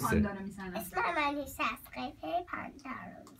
درسته. پاندا رو می‌زنن. اسم من نیست از قیفه پاندا رو